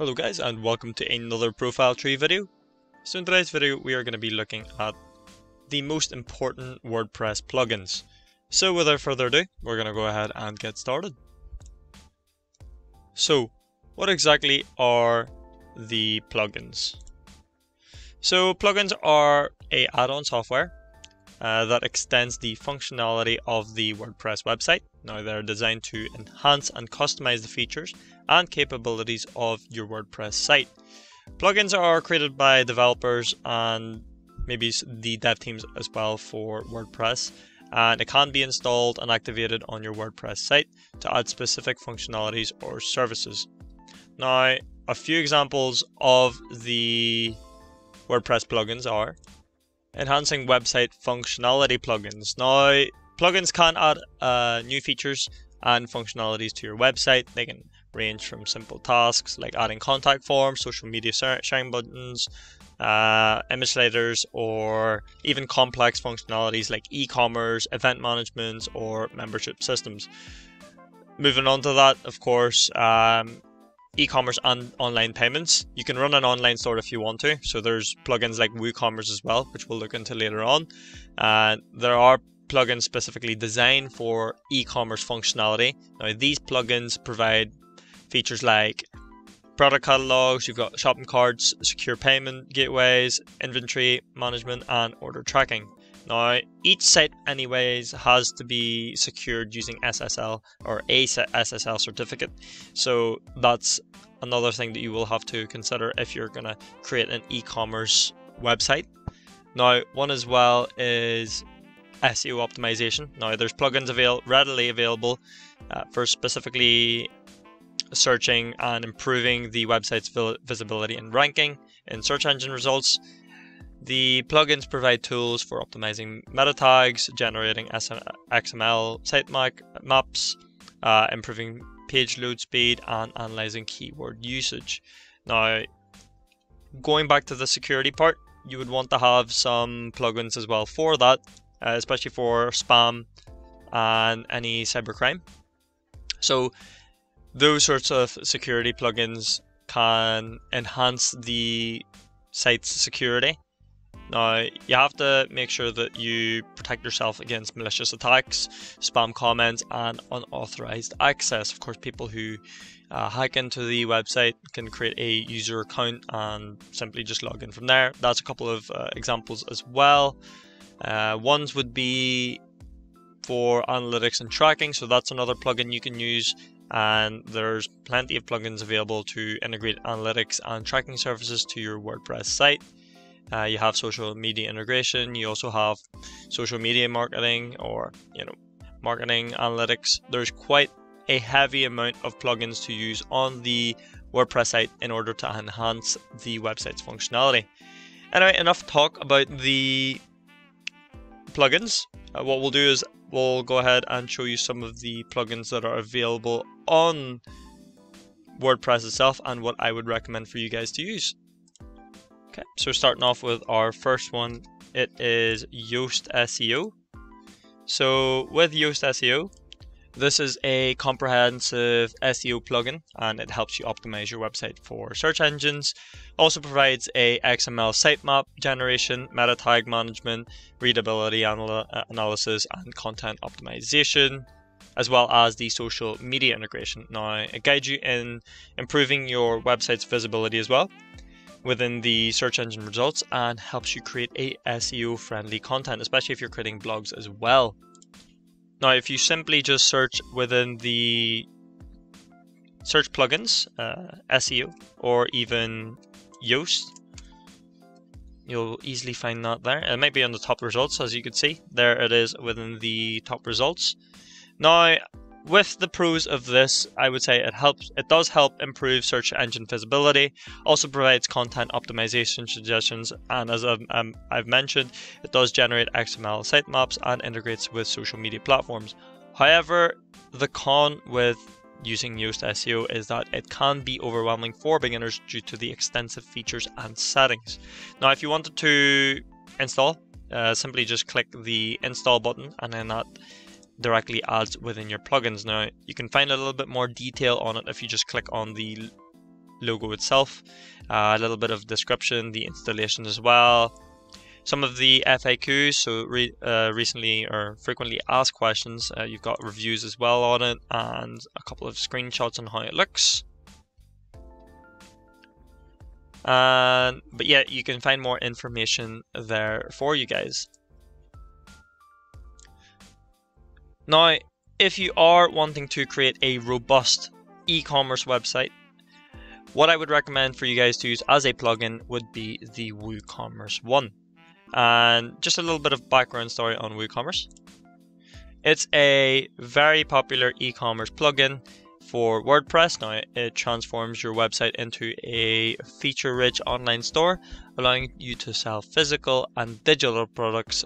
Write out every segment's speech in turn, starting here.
Hello guys and welcome to another ProfileTree video. So in today's video we are going to be looking at the most important WordPress plugins. So without further ado, we're going to go ahead and get started. So what exactly are the plugins? So plugins are a add-on software uh, that extends the functionality of the WordPress website. Now they're designed to enhance and customize the features and capabilities of your WordPress site. Plugins are created by developers and maybe the dev teams as well for WordPress and it can be installed and activated on your WordPress site to add specific functionalities or services. Now, a few examples of the WordPress plugins are enhancing website functionality plugins. Now, plugins can add uh, new features and functionalities to your website. They can range from simple tasks like adding contact forms, social media sharing buttons, uh, image sliders, or even complex functionalities like e-commerce, event management, or membership systems. Moving on to that, of course, um, e-commerce and online payments. You can run an online store if you want to. So there's plugins like WooCommerce as well, which we'll look into later on. And there are plugins specifically designed for e-commerce functionality. Now these plugins provide features like product catalogs, you've got shopping carts, secure payment gateways, inventory management, and order tracking. Now, each site, anyways, has to be secured using SSL or a SSL certificate. So that's another thing that you will have to consider if you're going to create an e-commerce website. Now, one as well is SEO optimization. Now, there's plugins avail readily available uh, for specifically searching and improving the website's visibility and ranking in search engine results. The plugins provide tools for optimizing meta tags, generating XML sitemap maps, uh, improving page load speed, and analyzing keyword usage. Now, going back to the security part, you would want to have some plugins as well for that, uh, especially for spam and any cybercrime. So, those sorts of security plugins can enhance the site's security now, you have to make sure that you protect yourself against malicious attacks, spam comments, and unauthorized access. Of course, people who uh, hack into the website can create a user account and simply just log in from there. That's a couple of uh, examples as well. Uh, ones would be for analytics and tracking, so that's another plugin you can use. And there's plenty of plugins available to integrate analytics and tracking services to your WordPress site. Uh, you have social media integration. You also have social media marketing or you know marketing analytics. There's quite a heavy amount of plugins to use on the WordPress site in order to enhance the website's functionality. Anyway, enough talk about the plugins. Uh, what we'll do is we'll go ahead and show you some of the plugins that are available on WordPress itself and what I would recommend for you guys to use. Okay, so starting off with our first one, it is Yoast SEO. So with Yoast SEO, this is a comprehensive SEO plugin and it helps you optimize your website for search engines. Also provides a XML sitemap generation, meta tag management, readability anal uh, analysis and content optimization, as well as the social media integration. Now, it guides you in improving your website's visibility as well within the search engine results and helps you create a SEO friendly content, especially if you're creating blogs as well. Now, if you simply just search within the search plugins, uh, SEO, or even Yoast, you'll easily find that there. It might be on the top results, as you can see. There it is within the top results. Now, with the pros of this, I would say it helps. It does help improve search engine visibility. Also provides content optimization suggestions, and as I've, um, I've mentioned, it does generate XML sitemaps and integrates with social media platforms. However, the con with using Yoast SEO is that it can be overwhelming for beginners due to the extensive features and settings. Now, if you wanted to install, uh, simply just click the install button, and then that directly adds within your plugins. Now, you can find a little bit more detail on it if you just click on the logo itself, uh, a little bit of description, the installation as well, some of the FAQs, so re, uh, recently or frequently asked questions, uh, you've got reviews as well on it, and a couple of screenshots on how it looks. And but yeah, you can find more information there for you guys. Now, if you are wanting to create a robust e-commerce website, what I would recommend for you guys to use as a plugin would be the WooCommerce one. And just a little bit of background story on WooCommerce. It's a very popular e-commerce plugin for WordPress. Now it transforms your website into a feature-rich online store, allowing you to sell physical and digital products,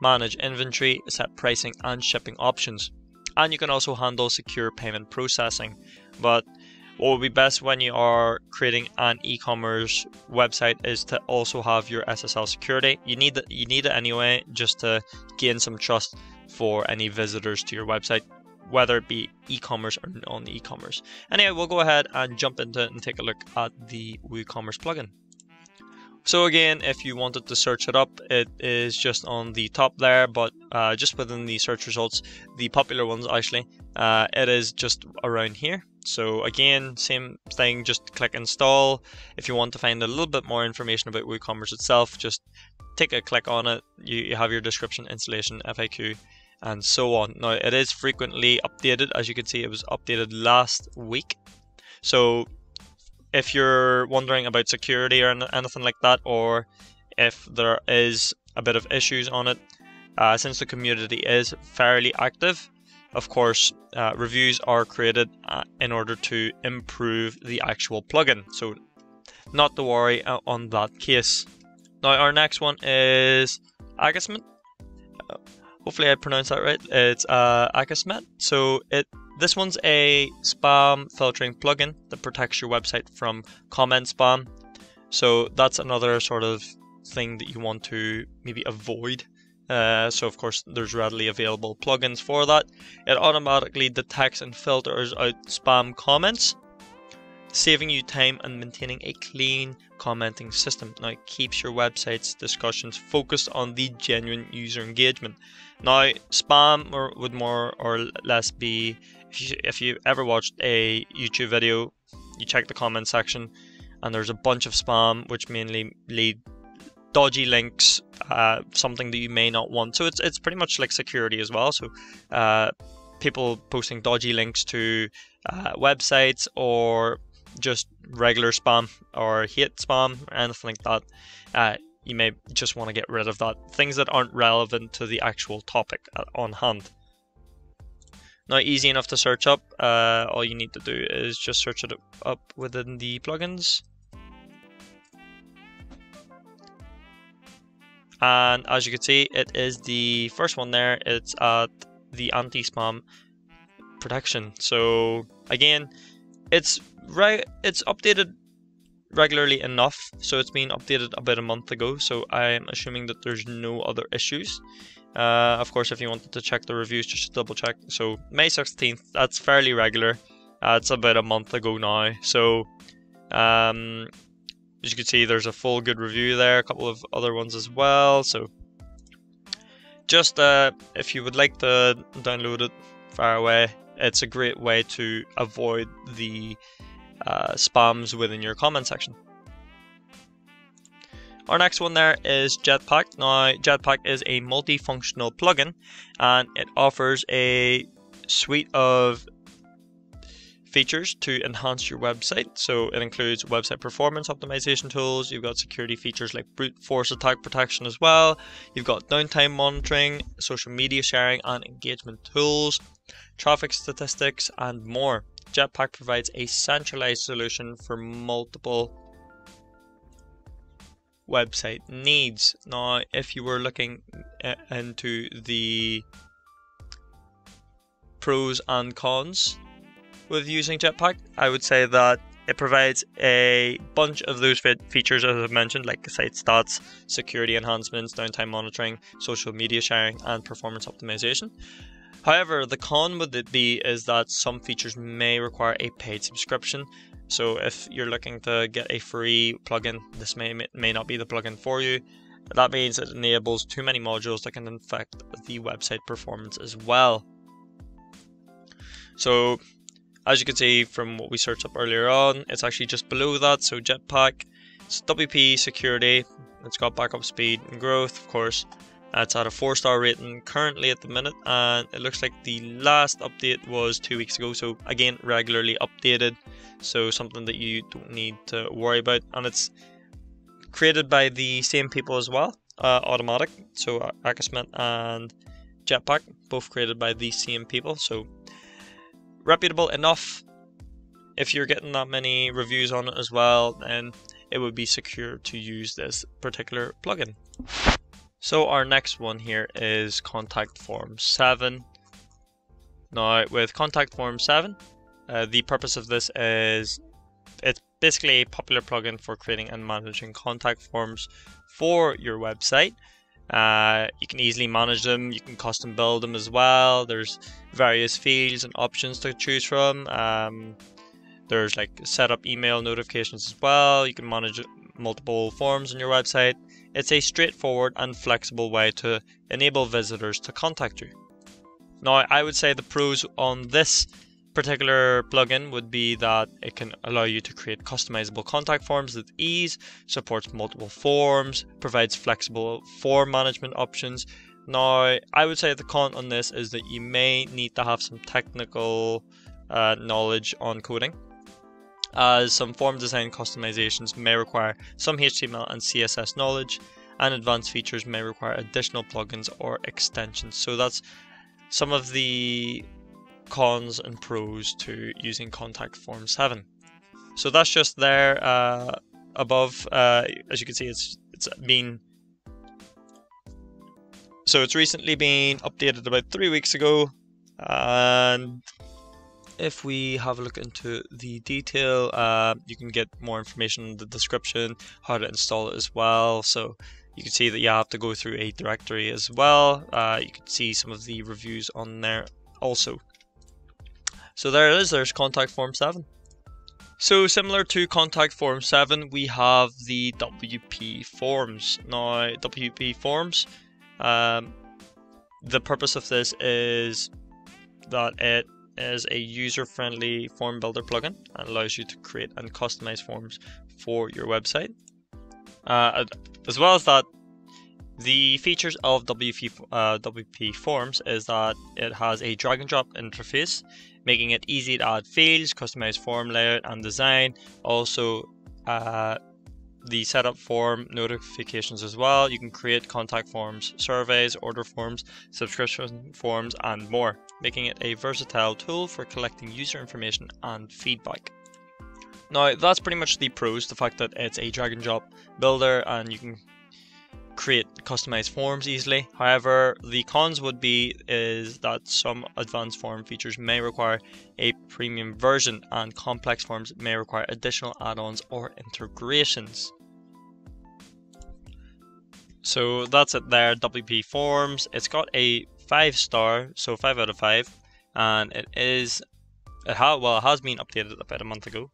manage inventory, set pricing and shipping options. And you can also handle secure payment processing. But what would be best when you are creating an e-commerce website is to also have your SSL security. You need you need it anyway just to gain some trust for any visitors to your website, whether it be e-commerce or non-e-commerce. Anyway, we'll go ahead and jump into it and take a look at the WooCommerce plugin. So again, if you wanted to search it up, it is just on the top there, but uh, just within the search results, the popular ones actually, uh, it is just around here. So again, same thing, just click install. If you want to find a little bit more information about WooCommerce itself, just take a click on it. You, have your description, installation, FAQ, and so on. Now it is frequently updated. As you can see, it was updated last week. So if you're wondering about security or anything like that, or if there is a bit of issues on it, uh, since the community is fairly active, of course, uh, reviews are created uh, in order to improve the actual plugin. So, not to worry uh, on that case. Now, our next one is Akismet. Uh, hopefully, I pronounced that right. It's uh, Akismet. So, it this one's a spam filtering plugin that protects your website from comment spam. So that's another sort of thing that you want to maybe avoid. Uh, so of course there's readily available plugins for that. It automatically detects and filters out spam comments, saving you time and maintaining a clean commenting system. Now it keeps your website's discussions focused on the genuine user engagement. Now spam or would more or less be if you, if you ever watched a YouTube video, you check the comment section, and there's a bunch of spam which mainly lead dodgy links, uh, something that you may not want. So it's it's pretty much like security as well. So uh, people posting dodgy links to uh, websites or just regular spam or hate spam anything like that. Uh, you may just want to get rid of that. Things that aren't relevant to the actual topic uh, on hand. Not easy enough to search up. Uh, all you need to do is just search it up within the plugins. And as you can see, it is the first one there. It's at the anti-spam protection. So again, it's right. It's updated regularly enough. So it's been updated about a month ago. So I'm assuming that there's no other issues. Uh, of course, if you wanted to check the reviews, just to double check. So May 16th, that's fairly regular. Uh, it's about a month ago now. So um, as you can see, there's a full good review there, a couple of other ones as well. So just uh, if you would like to download it far away, it's a great way to avoid the uh, spams within your comment section. Our next one there is Jetpack. Now, Jetpack is a multifunctional plugin and it offers a suite of features to enhance your website. So it includes website performance optimization tools, you've got security features like brute force attack protection as well, you've got downtime monitoring, social media sharing and engagement tools, traffic statistics, and more. Jetpack provides a centralized solution for multiple website needs. Now, if you were looking uh, into the pros and cons with using Jetpack, I would say that it provides a bunch of those features as I've mentioned, like site stats, security enhancements, downtime monitoring, social media sharing, and performance optimization. However, the con with it be is that some features may require a paid subscription, So if you're looking to get a free plugin, this may may not be the plugin for you. That means it enables too many modules that can affect the website performance as well. So as you can see from what we searched up earlier on, it's actually just below that. So Jetpack, it's WP security, it's got backup speed and growth, of course. It's at a four star rating currently at the minute, and it looks like the last update was two weeks ago. So again, regularly updated. So something that you don't need to worry about, and it's created by the same people as well. Uh, Automattic, so uh, Akismet and Jetpack, both created by the same people. So reputable enough. If you're getting that many reviews on it as well, then it would be secure to use this particular plugin. So our next one here is Contact Form 7. Now with Contact Form 7, uh, the purpose of this is it's basically a popular plugin for creating and managing contact forms for your website. Uh, you can easily manage them, you can custom build them as well. There's various fields and options to choose from. Um, there's like set up email notifications as well. You can manage multiple forms on your website. It's a straightforward and flexible way to enable visitors to contact you. Now, I would say the pros on this particular plugin would be that it can allow you to create customizable contact forms with ease, supports multiple forms, provides flexible form management options. Now, I would say the con on this is that you may need to have some technical uh, knowledge on coding, as some form design customizations may require some HTML and CSS knowledge, and advanced features may require additional plugins or extensions. So that's some of the cons and pros to using Contact Form 7. So that's just there uh, above. Uh, as you can see, it's it's been so it's recently been updated about three weeks ago, and if we have a look into the detail, uh, you can get more information in the description, how to install it as well. So you can see that you have to go through a directory as well. Uh, you can see some of the reviews on there also. So there it is, there's contact form 7. So similar to contact form 7, we have the WP forms. Now WP forms, um, the purpose of this is that it is a user-friendly form builder plugin and allows you to create and customize forms for your website. Uh, as well as that, the features of WP, uh, WP Forms is that it has a drag and drop interface making it easy to add fields, customize form layout and design. Also, uh, the setup form notifications as well. You can create contact forms, surveys, order forms, subscription forms, and more, making it a versatile tool for collecting user information and feedback. Now, that's pretty much the pros, the fact that it's a drag and drop builder and you can create customized forms easily. However, the cons would be is that some advanced form features may require a premium version and complex forms may require additional add-ons or integrations. So that's it there, WP Forms. It's got a 5 star, so 5 out of 5, and it is, it ha well, it has been updated about a month ago.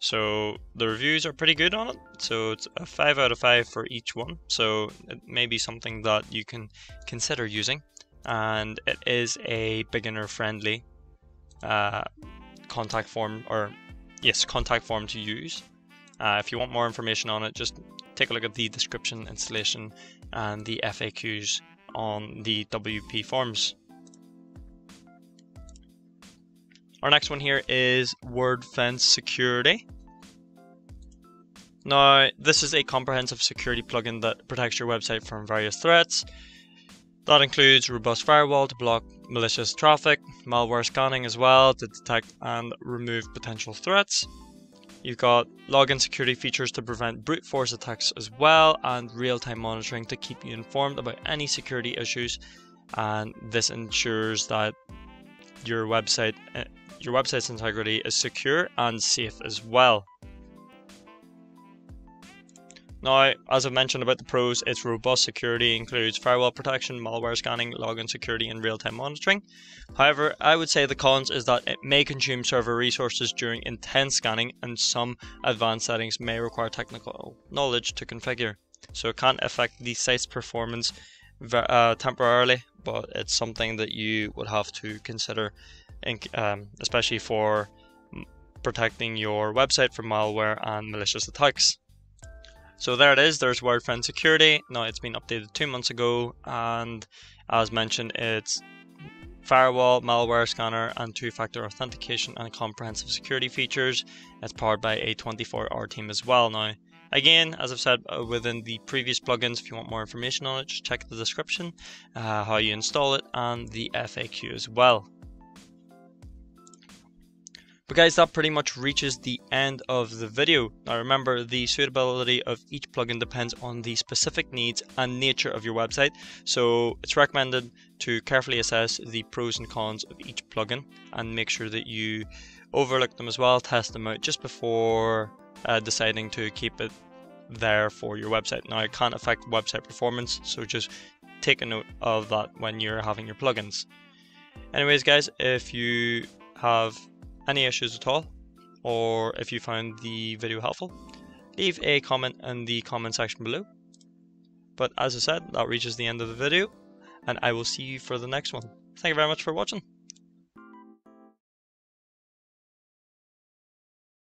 So the reviews are pretty good on it. So it's a 5 out of 5 for each one. So it may be something that you can consider using. And it is a beginner friendly uh, contact form, or yes, contact form to use. Uh, if you want more information on it, just take a look at the description, installation, and the FAQs on the WP forms. Our next one here is WordFence Security. Now, this is a comprehensive security plugin that protects your website from various threats. That includes robust firewall to block malicious traffic, malware scanning as well to detect and remove potential threats. You've got login security features to prevent brute force attacks as well, and real time monitoring to keep you informed about any security issues. And this ensures that your website eh, your website's integrity is secure and safe as well. Now, as I've mentioned about the pros, its robust security includes firewall protection, malware scanning, login security, and real-time monitoring. However, I would say the cons is that it may consume server resources during intense scanning, and some advanced settings may require technical knowledge to configure. So it can affect the site's performance uh, temporarily, but it's something that you would have to consider, in, um, especially for protecting your website from malware and malicious attacks. So there it is, there's Wordfence Security. Now it's been updated two months ago, and as mentioned, it's firewall, malware scanner, and two factor authentication and comprehensive security features. It's powered by a 24 hour team as well. Now, again, as I've said uh, within the previous plugins, if you want more information on it, just check the description, uh, how you install it, and the FAQ as well. But guys, that pretty much reaches the end of the video. Now remember, the suitability of each plugin depends on the specific needs and nature of your website. So it's recommended to carefully assess the pros and cons of each plugin and make sure that you overlook them as well, test them out just before uh, deciding to keep it there for your website. Now it can affect website performance, so just take a note of that when you're having your plugins. Anyways guys, if you have any issues at all, or if you found the video helpful, leave a comment in the comment section below. But as I said, that reaches the end of the video, and I will see you for the next one. Thank you very much for watching.